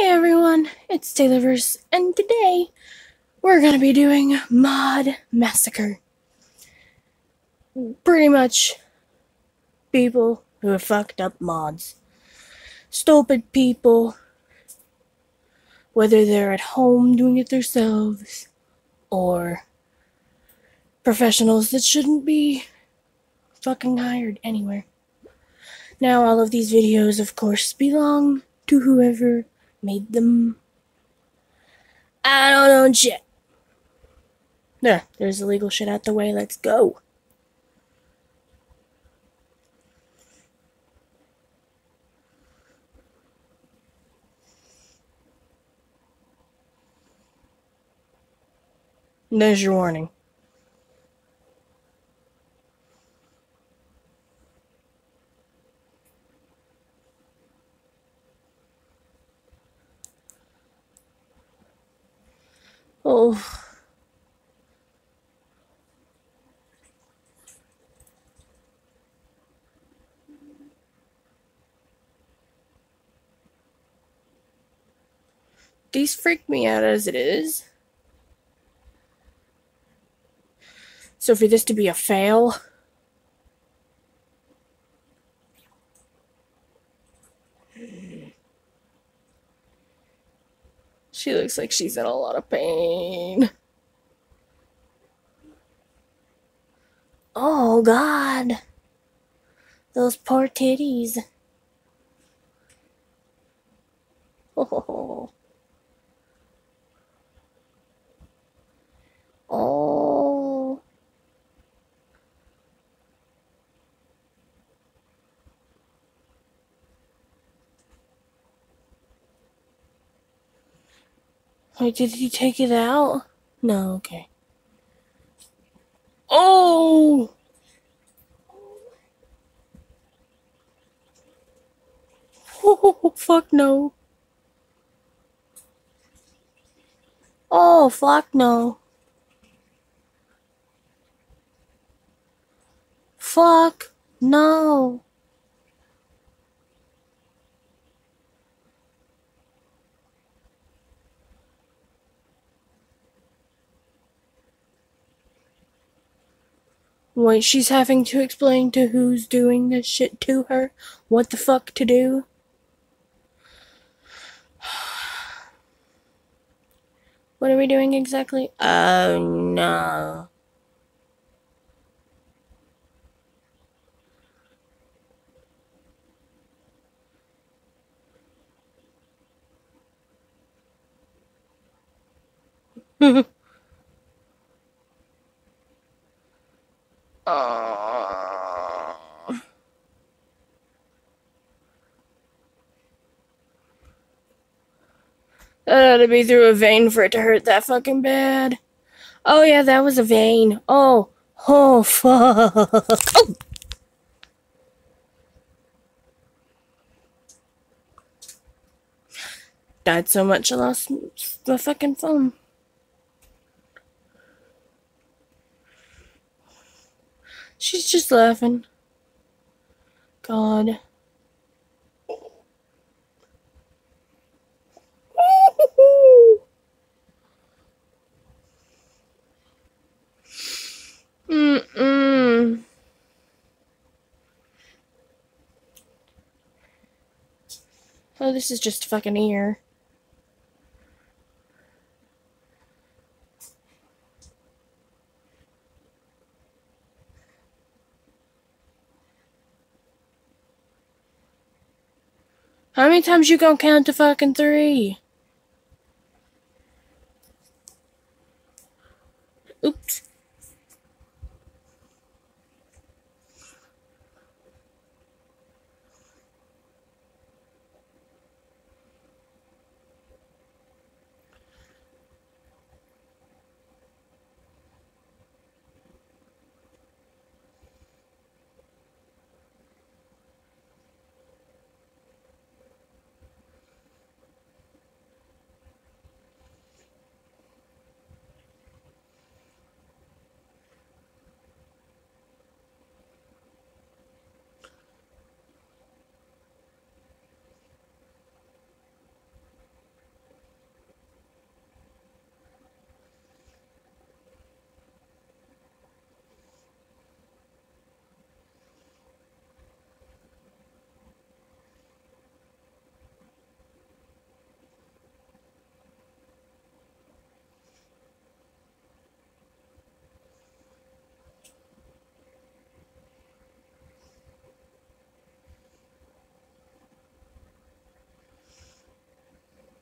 Hey everyone, it's Taylorverse, and today we're gonna be doing Mod Massacre. Pretty much people who have fucked up mods. Stupid people, whether they're at home doing it themselves or professionals that shouldn't be fucking hired anywhere. Now, all of these videos, of course, belong to whoever made them. I don't know shit. There, there's illegal shit out the way. Let's go. There's your warning. Oh. These freak me out as it is. So for this to be a fail, She looks like she's in a lot of pain. Oh, God. Those poor titties. Oh. Wait, did he take it out? No, okay. Oh! Oh, fuck no. Oh, fuck no. Fuck no. Wait, she's having to explain to who's doing this shit to her what the fuck to do? What are we doing exactly? Oh no. That had to be through a vein for it to hurt that fucking bad. Oh yeah, that was a vein. Oh, oh fuck. Oh. Died so much I lost my fucking phone. She's just laughing. God. Oh, this is just fucking ear. How many times you gonna count to fucking three? Oops.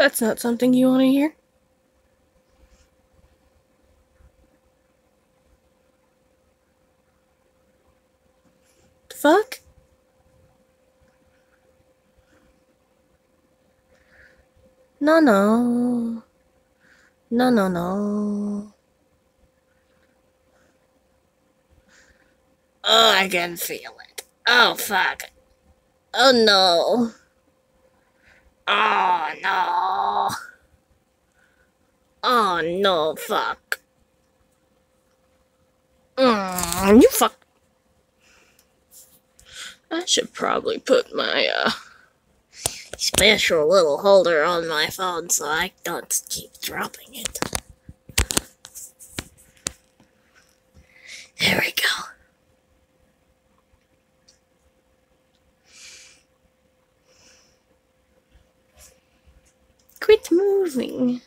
That's not something you want to hear. The fuck? No, no. No, no, no. Oh, I can feel it. Oh, fuck. Oh, no. Oh, no. Oh, no, fuck. Mm, you fuck. I should probably put my, uh, special little holder on my phone so I don't keep dropping it. There we go. Quit moving.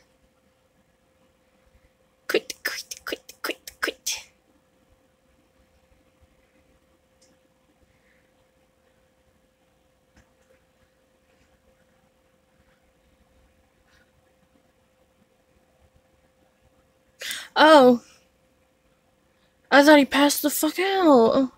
Quit, quit, quit, quit, quit. Oh. I thought he passed the fuck out.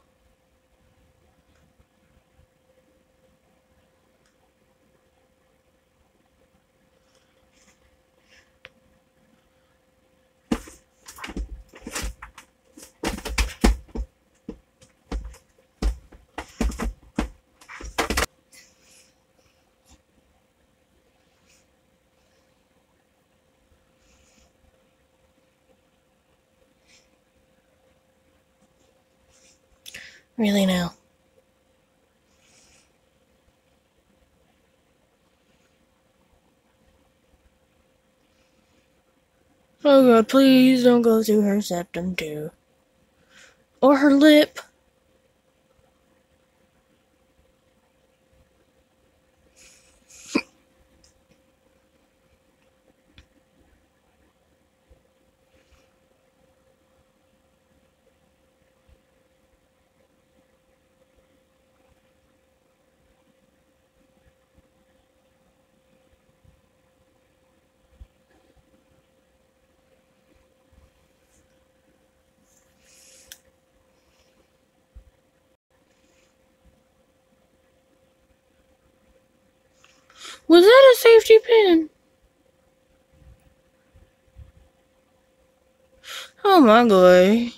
Really now. Oh god, please don't go through her septum too. Or her lip. Was that a safety pin? Oh my god.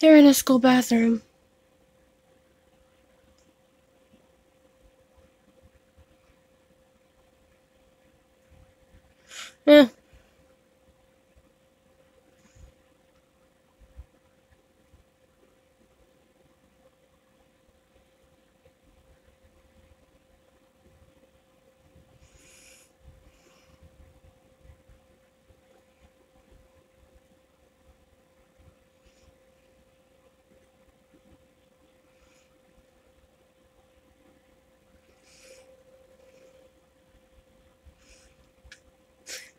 They're in a school bathroom. Yeah.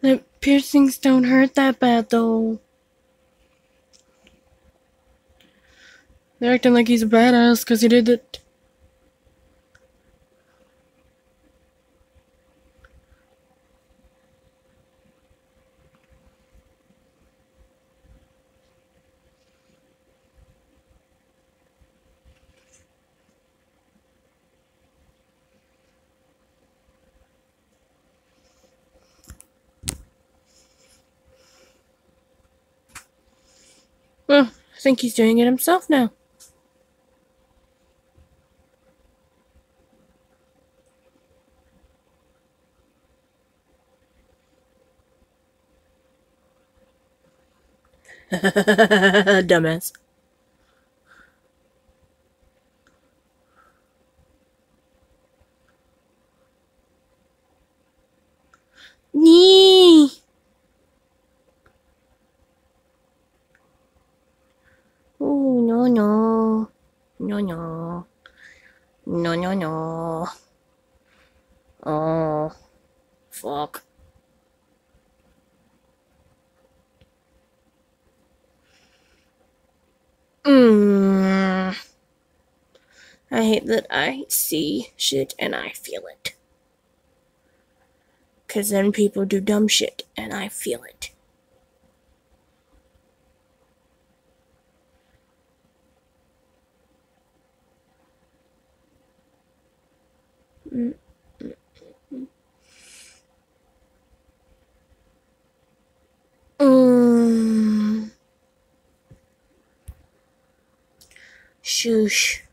The piercings don't hurt that bad though. They're acting like he's a badass because he did it. I think he's doing it himself now. Dumbass. Nee. Oh, no, no. No, no. No, no, no. Oh, fuck. Mm. I hate that I see shit and I feel it. Because then people do dumb shit, and I feel it. Mm. Mm. Shush.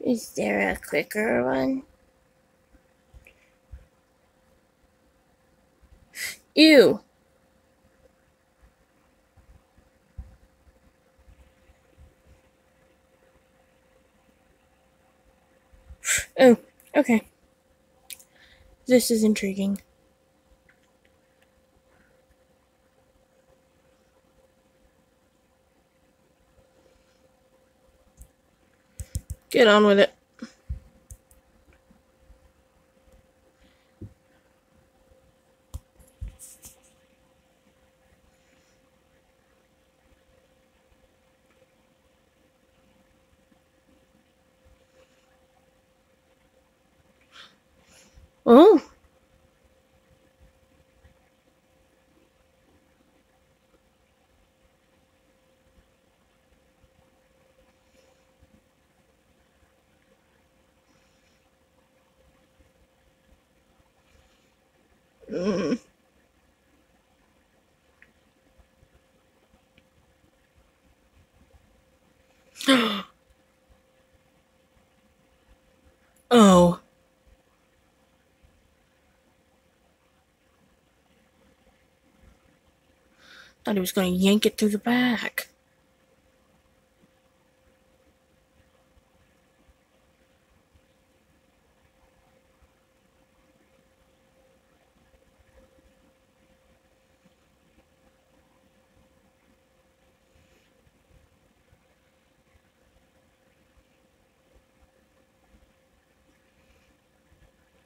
Is there a quicker one? Ew. Oh, okay. This is intriguing. Get on with it. Oh. Mm. oh. Thought he was going to yank it through the back.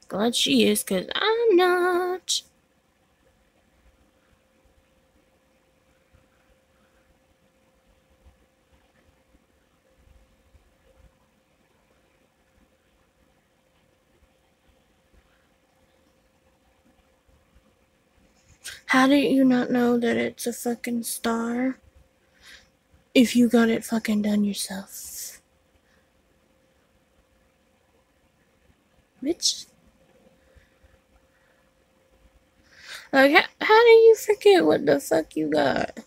Glad she is, because I'm not. How did you not know that it's a fucking star? If you got it fucking done yourself. Bitch. Like, how, how do you forget what the fuck you got?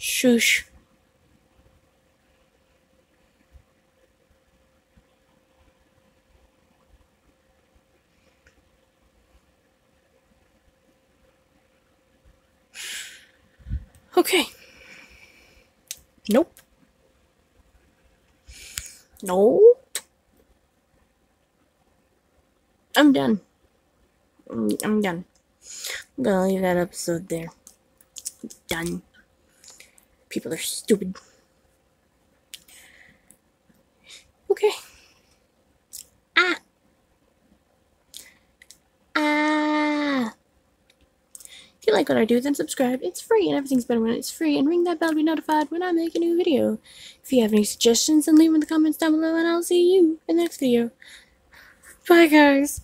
Shush. Okay. Nope. Nope. I'm done. I'm, I'm done. I'm gonna leave that episode there. Done. People are stupid. Okay. Ah. Ah. If you like what I do, then subscribe. It's free and everything's better when it's free. And ring that bell to be notified when I make a new video. If you have any suggestions, then leave them in the comments down below and I'll see you in the next video. Bye guys.